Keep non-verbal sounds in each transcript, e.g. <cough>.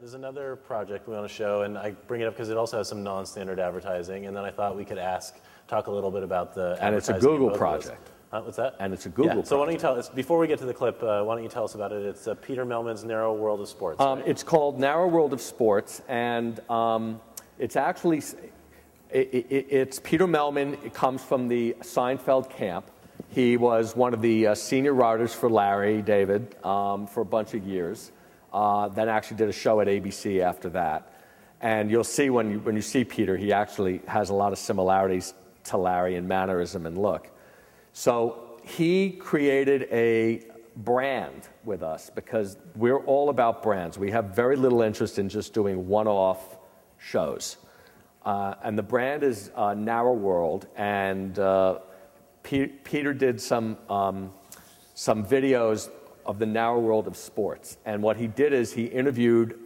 there's another project we want to show, and I bring it up because it also has some non-standard advertising, and then I thought we could ask, talk a little bit about the. And it's a Google both of those. project. Uh, what's that? And it's a Google Yeah. So why don't you tell us before we get to the clip? Uh, why don't you tell us about it? It's uh, Peter Mehlman's Narrow World of Sports. Um, right? it's called Narrow World of Sports, and um, it's actually it, it, it's Peter Mehlman. It comes from the Seinfeld camp. He was one of the uh, senior writers for Larry David um, for a bunch of years. Uh, then actually did a show at ABC after that. And you'll see when you, when you see Peter, he actually has a lot of similarities to Larry in mannerism and look. So he created a brand with us because we're all about brands. We have very little interest in just doing one off shows. Uh, and the brand is uh, Narrow World. And uh, Pe- Peter did some, um, some videos of the narrow world of sports. And what he did is he interviewed,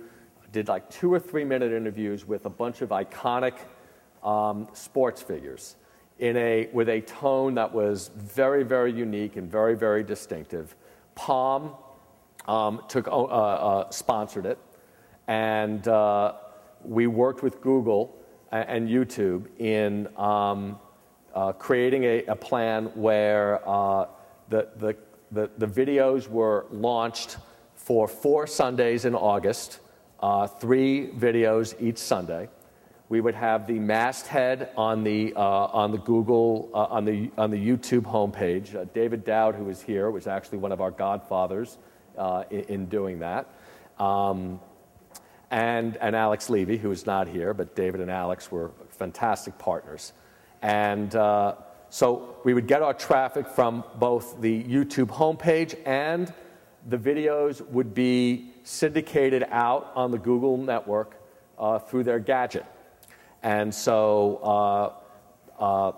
did like two or three minute interviews with a bunch of iconic um, sports figures in a, with a tone that was very, very unique and very, very distinctive. Palm um, took, uh, uh, sponsored it, and uh, we worked with Google and YouTube in um, uh, creating a, a plan where uh, the, the, the, the videos were launched for four Sundays in August, uh, three videos each Sunday. We would have the masthead on the, uh, on the Google, uh, on, the, on the YouTube homepage. Uh, David Dowd, who is here, was actually one of our godfathers uh, in, in doing that. Um, and, and Alex Levy, who is not here, but David and Alex were fantastic partners. And uh, so we would get our traffic from both the YouTube homepage and the videos would be syndicated out on the Google network uh, through their gadget. And so uh, uh,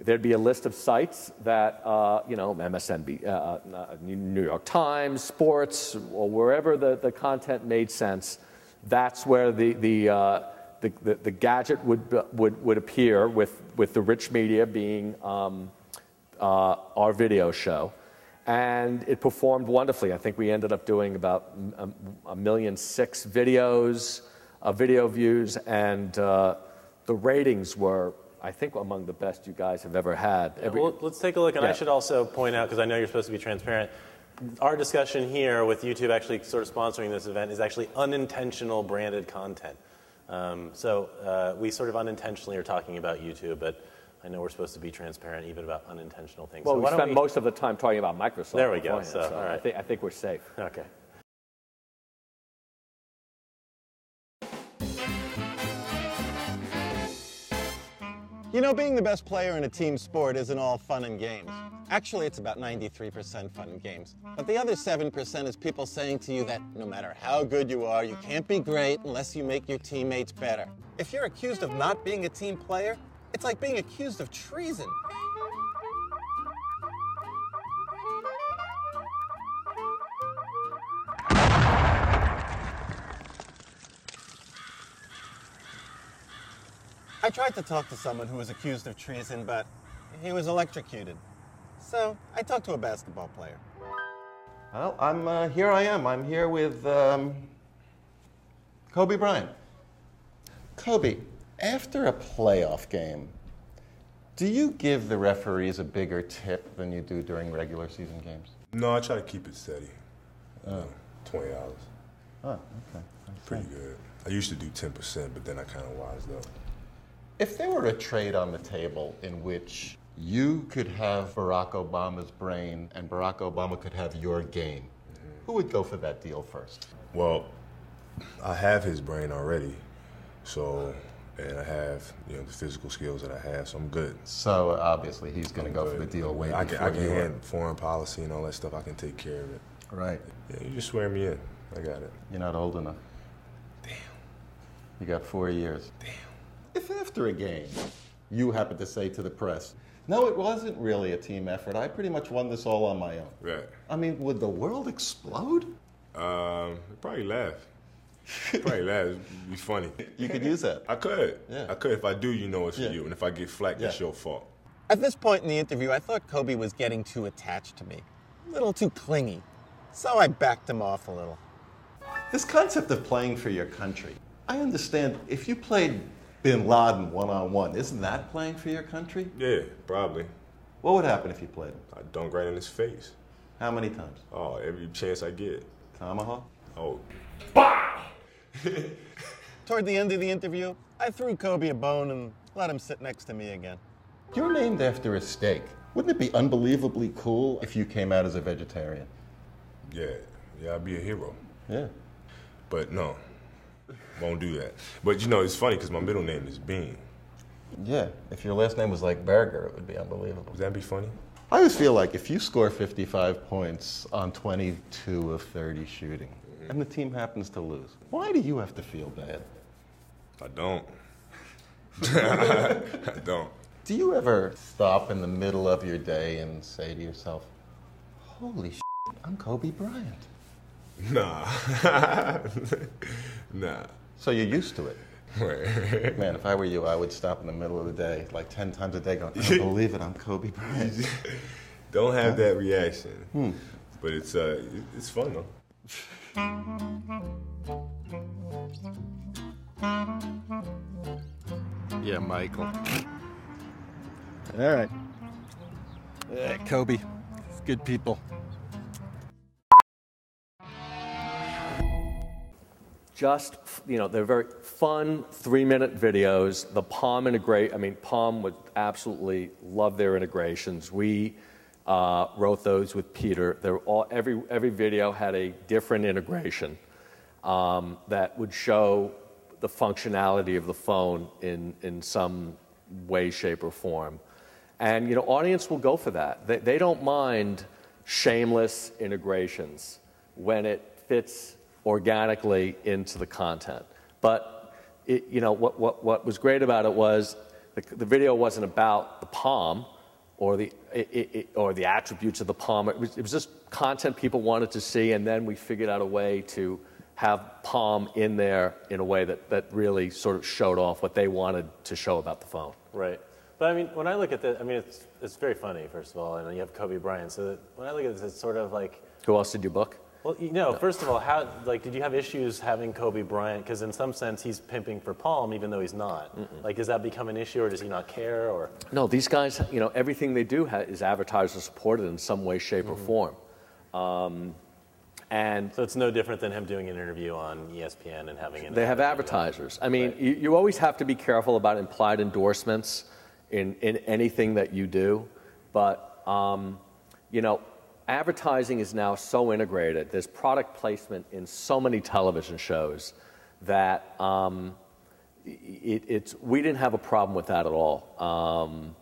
there'd be a list of sites that, uh, you know, MSNB, uh, uh, New York Times, sports, or wherever the, the content made sense, that's where the, the, the, the, the gadget would, would, would appear with, with the rich media being um, uh, our video show. And it performed wonderfully. I think we ended up doing about a, a million six videos, uh, video views, and uh, the ratings were, I think, among the best you guys have ever had. Every- well, let's take a look, and I should also point out because I know you're supposed to be transparent. Our discussion here with YouTube actually sort of sponsoring this event is actually unintentional branded content. Um, so uh, we sort of unintentionally are talking about YouTube, but I know we're supposed to be transparent even about unintentional things. well, so we spent most of the time talking about Microsoft. There we go, so, all I, think, I think we're safe. Okay. You know, being the best player in a team sport isn't all fun and games. Actually, it's about 93% fun and games. But the other 7% is people saying to you that no matter how good you are, you can't be great unless you make your teammates better. If you're accused of not being a team player, it's like being accused of treason. I tried to talk to someone who was accused of treason, but he was electrocuted. So I talked to a basketball player. Well, I'm uh, here. I am. I'm here with um, Kobe Bryant. Kobe, after a playoff game, do you give the referees a bigger tip than you do during regular season games? No, I try to keep it steady. Uh, Twenty dollars, Oh, okay. I pretty see. good. I used to do ten percent, but then I kind of wised up. If there were a trade on the table in which you could have Barack Obama's brain and Barack Obama could have your game, who would go for that deal first? Well, I have his brain already, so and I have you know the physical skills that I have, so I'm good. So obviously he's going to go for the deal way I can, I can handle foreign policy and all that stuff. I can take care of it. Right. Yeah, you just swear me in. I got it. You're not old enough. Damn. You got four years. Damn. If after a game you happen to say to the press, no, it wasn't really a team effort. I pretty much won this all on my own. Right. I mean, would the world explode? Um, probably laugh. Probably laugh. It'd be funny. You could use that. I could. Yeah. I could. If I do, you know it's Yeah. for you. And if I get flack, that's Yeah. your fault. At this point in the interview, I thought Kobe was getting too attached to me, a little too clingy. So I backed him off a little. This concept of playing for your country. I understand if you played Bin Laden one on one, isn't that playing for your country? Yeah, probably. What would happen if you played him? I dunk right in his face. How many times? Oh, every chance I get. Tomahawk? Oh, <laughs> Toward the end of the interview, I threw Kobe a bone and let him sit next to me again. You're named after a steak. Wouldn't it be unbelievably cool if you came out as a vegetarian? yeah, yeah, I'd be a hero. Yeah. But no, won't do that. But you know, it's funny because my middle name is Bean. Yeah. If your last name was like Burger, it would be unbelievable. Would that be funny? I always feel like if you score 55 points on 22 of 30 shooting, and the team happens to lose, why do you have to feel bad? I don't. <laughs> I don't. Do you ever stop in the middle of your day and say to yourself, Holy shit, I'm Kobe Bryant? Nah. <laughs> nah. So you're used to it. Right. Man, if I were you, I would stop in the middle of the day, like 10 times a day, going, I don't believe it, I'm Kobe Bryant. <laughs> Don't have that reaction. But it's uh, it's fun though. Yeah, Michael. All right. Uh, Kobe. Good people. just you know they're very fun three minute videos. The palm integrate i mean palm would absolutely love their integrations. We uh, wrote those with peter. They're all every every video had a different integration um, that would show the functionality of the phone in in some way shape or form. And you know audience will go for that. They, they don't mind shameless integrations. When it fits organically into the content. But it, you know what, what, what was great about it was the, the video wasn't about the palm or the, it, it, or the attributes of the palm. It was, it was just content people wanted to see, and then we figured out a way to have palm in there in a way that, that really sort of showed off what they wanted to show about the phone. Right. But I mean, when I look at this, I mean, it's, it's very funny, first of all, and you have Kobe Bryant. So when I look at this, it's sort of like, Who else did you book? Well, you know, first of all, how, like, did you have issues having Kobe Bryant? Because in some sense, he's pimping for Palm, even though he's not. Like, does that become an issue, or does he not care, or? No, these guys, you know, everything they do ha- is advertiser supported in some way, shape, or form. Um, and So it's no different than him doing an interview on ESPN and having an. they have advertisers. I mean, you, you always have to be careful about implied endorsements in, in anything that you do. But, um, you know, advertising is now so integrated. There's product placement in so many television shows that um, it, it's, we didn't have a problem with that at all. Um,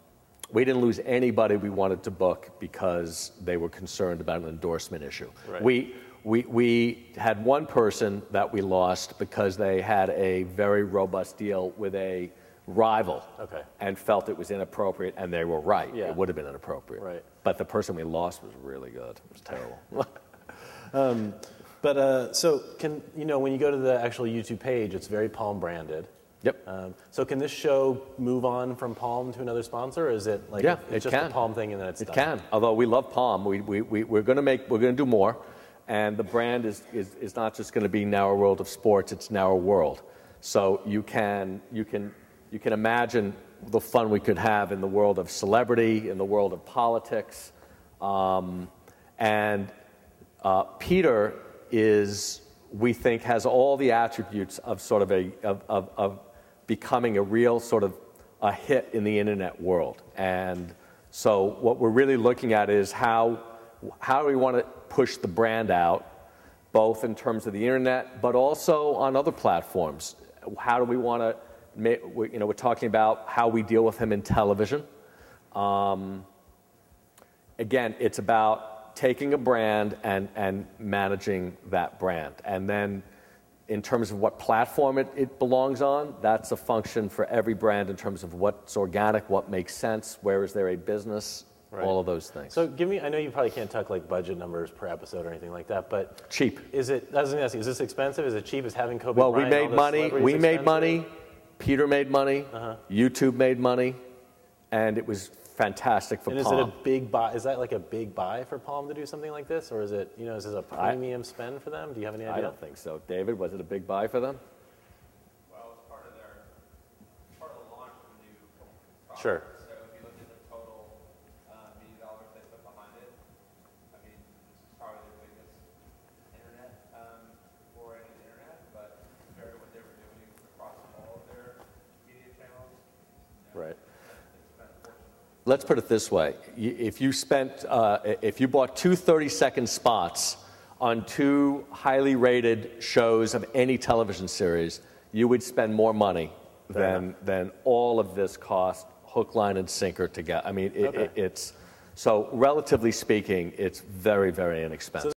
we didn't lose anybody we wanted to book because they were concerned about an endorsement issue. Right. We, we, we had one person that we lost because they had a very robust deal with a rival Okay. and felt it was inappropriate, and they were right. Yeah. It would have been inappropriate. Right. But the person we lost was really good. It was terrible. <laughs> um, But uh, so can you know when you go to the actual YouTube page, it's very Palm branded. yep. Um, so can this show move on from Palm to another sponsor, or is it like Yeah, it's it just can. a Palm thing and then it's It done? can. Although we love Palm, we, we, we, we're going to make, we're going to do more. And the brand is, is, is not just going to be Narrow World of sports, it's Narrow World. So you can, you, can, you can imagine the fun we could have in the world of celebrity, in the world of politics. Um, and uh, Peter is, we think, has all the attributes of sort of a, of, of, of becoming a real sort of a hit in the internet world. And so what we're really looking at is how, how do we want to push the brand out, both in terms of the internet, but also on other platforms. How do we want to, you know, we're talking about how we deal with him in television. Um, again, it's about taking a brand and, and managing that brand. And then, in terms of what platform it, it belongs on, that's a function for every brand in terms of what's organic, what makes sense, where is there a business, Right. all of those things. So give me. I know you probably can't talk like budget numbers per episode or anything like that, but Cheap. Is it? I was going to ask you. Is this expensive? Is it cheap? Is having Kobe? Well, we Bryant all made money. We made expensive? money. Peter made money. Uh-huh. YouTube made money. And it was fantastic for And is it a big buy? Is that like a big buy for Palm to do something like this, or is it you know is this a premium spend for them? Do you have any idea? I don't think so. David, was it a big buy for them? Well, it's part of their, part of the launch of the new product. Sure. So if you look at the total uh, media dollars they put behind it, I mean, this is probably their biggest internet um, foray into the internet, but compared to what they were doing across all of their media channels, Right. it's been fortunate. Let's put it this way. If you spent, uh, if you bought two 30-second spots on two highly rated shows of any television series, you would spend more money than, than all of this cost, hook, line, and sinker together. I mean, it, Okay. it, it's, so relatively speaking, it's very, very inexpensive.